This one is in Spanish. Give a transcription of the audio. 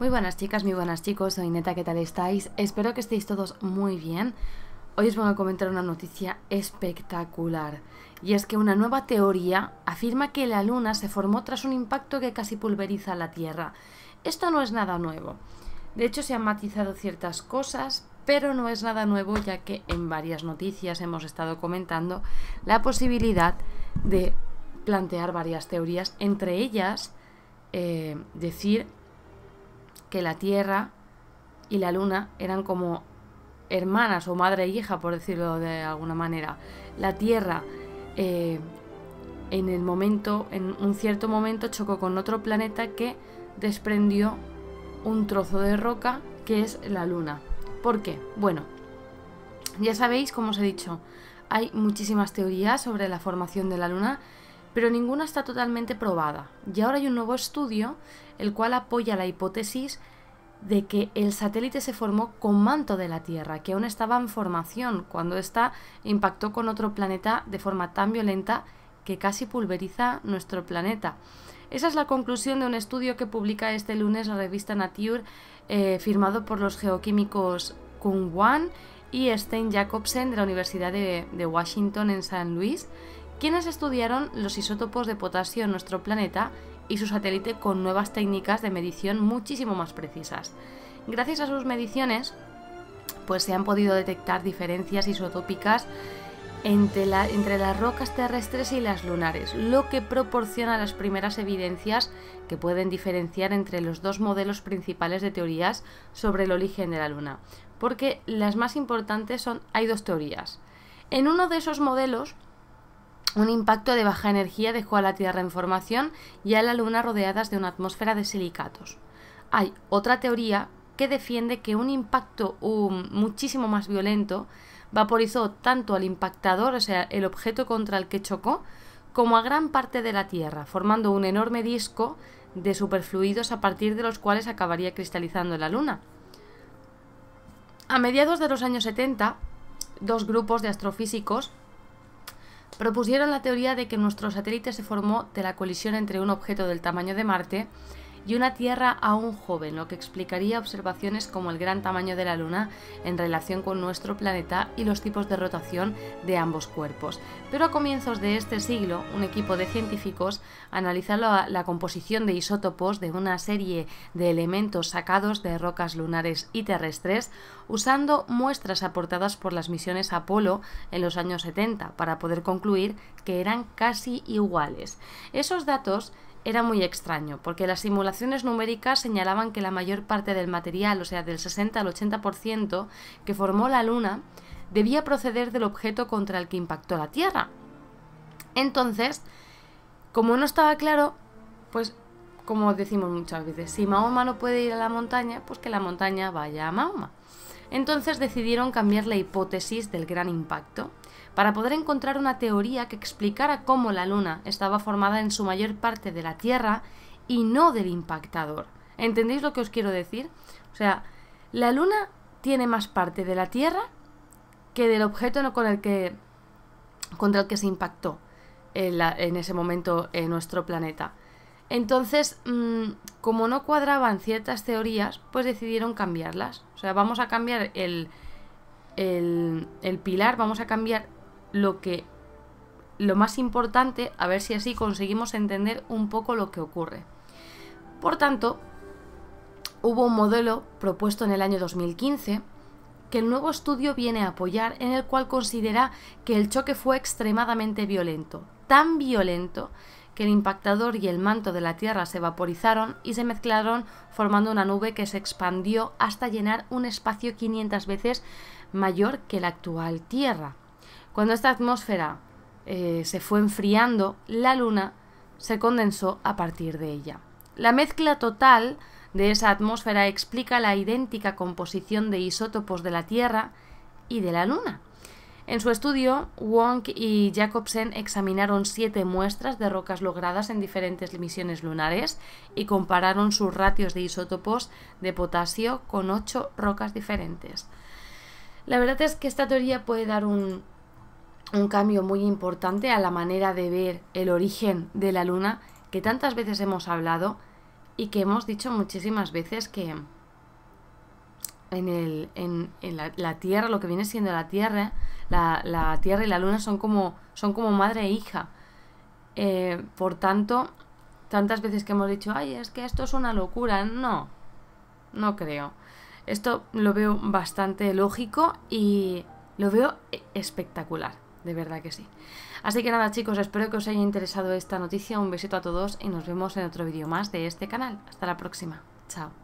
Muy buenas chicas, muy buenas chicos, soy Neta, ¿qué tal estáis? Espero que estéis todos muy bien. Hoy os voy a comentar una noticia espectacular, y es que una nueva teoría afirma que la Luna se formó tras un impacto que casi pulveriza la Tierra. Esto no es nada nuevo. De hecho, se han matizado ciertas cosas, pero no es nada nuevo ya que en varias noticias hemos estado comentando la posibilidad de plantear varias teorías, entre ellas eh, decir que la Tierra y la Luna eran como hermanas o madre e hija, por decirlo de alguna manera. La Tierra eh, en el momento, en un cierto momento, chocó con otro planeta que desprendió un trozo de roca que es la Luna. ¿Por qué? Bueno, ya sabéis, como os he dicho, hay muchísimas teorías sobre la formación de la Luna pero ninguna está totalmente probada. Y ahora hay un nuevo estudio el cual apoya la hipótesis de que el satélite se formó con manto de la Tierra, que aún estaba en formación cuando ésta impactó con otro planeta de forma tan violenta que casi pulveriza nuestro planeta. Esa es la conclusión de un estudio que publica este lunes la revista Nature, eh, firmado por los geoquímicos Kung Wan y Stein Jacobsen de la Universidad de, de Washington en San Luis, quienes estudiaron los isótopos de potasio en nuestro planeta y su satélite con nuevas técnicas de medición muchísimo más precisas. Gracias a sus mediciones, pues se han podido detectar diferencias isotópicas entre, entre, las rocas terrestres y las lunares, lo que proporciona las primeras evidencias que pueden diferenciar entre los dos modelos principales de teorías sobre el origen de la Luna. Porque las más importantes son, hay dos teorías. En uno de esos modelos, un impacto de baja energía dejó a la Tierra en formación y a la Luna rodeadas de una atmósfera de silicatos. Hay otra teoría que defiende que un impacto um, muchísimo más violento vaporizó tanto al impactador, o sea, el objeto contra el que chocó, como a gran parte de la Tierra, formando un enorme disco de superfluidos a partir de los cuales acabaría cristalizando la Luna. A mediados de los años 70, dos grupos de astrofísicos propusieron la teoría de que nuestro satélite se formó de la colisión entre un objeto del tamaño de Marte y una Tierra aún joven, lo que explicaría observaciones como el gran tamaño de la Luna en relación con nuestro planeta y los tipos de rotación de ambos cuerpos. Pero a comienzos de este siglo, un equipo de científicos analizó la, composición de isótopos de una serie de elementos sacados de rocas lunares y terrestres, usando muestras aportadas por las misiones Apolo en los años 70, para poder concluir que eran casi iguales. Esos datos era muy extraño, porque las simulaciones numéricas señalaban que la mayor parte del material, o sea, del 60 al 80% que formó la Luna, debía proceder del objeto contra el que impactó la Tierra. Entonces, como no estaba claro, pues como decimos muchas veces, si Mahoma no puede ir a la montaña, pues que la montaña vaya a Mahoma. Entonces decidieron cambiar la hipótesis del gran impacto para poder encontrar una teoría que explicara cómo la Luna estaba formada en su mayor parte de la Tierra y no del impactador. ¿Entendéis lo que os quiero decir? O sea, la Luna tiene más parte de la Tierra que del objeto con el que, contra el que se impactó en, ese momento en nuestro planeta. Entonces, mm, como no cuadraban ciertas teorías, pues decidieron cambiarlas. O sea, vamos a cambiar el, el, el pilar, vamos a cambiar lo que lo más importante, a ver si así conseguimos entender un poco lo que ocurre. Por tanto, hubo un modelo propuesto en el año 2015 que el nuevo estudio viene a apoyar en el cual considera que el choque fue extremadamente violento, tan violento que el impactador y el manto de la Tierra se vaporizaron y se mezclaron formando una nube que se expandió hasta llenar un espacio 500 veces mayor que la actual Tierra. Cuando esta atmósfera eh, se fue enfriando, la Luna se condensó a partir de ella. La mezcla total de esa atmósfera explica la idéntica composición de isótopos de la Tierra y de la Luna. En su estudio, Wong y Jacobsen examinaron siete muestras de rocas logradas en diferentes misiones lunares y compararon sus ratios de isótopos de potasio con ocho rocas diferentes. La verdad es que esta teoría puede dar un, un cambio muy importante a la manera de ver el origen de la Luna que tantas veces hemos hablado y que hemos dicho muchísimas veces que en, el, en, la, Tierra, lo que viene siendo la Tierra, la, Tierra y la Luna son como, son como madre e hija. Eh, por tanto, tantas veces que hemos dicho, ay, es que esto es una locura. No, no creo. Esto lo veo bastante lógico y lo veo espectacular, de verdad que sí. Así que nada chicos, espero que os haya interesado esta noticia. Un besito a todos y nos vemos en otro vídeo más de este canal. Hasta la próxima. Chao.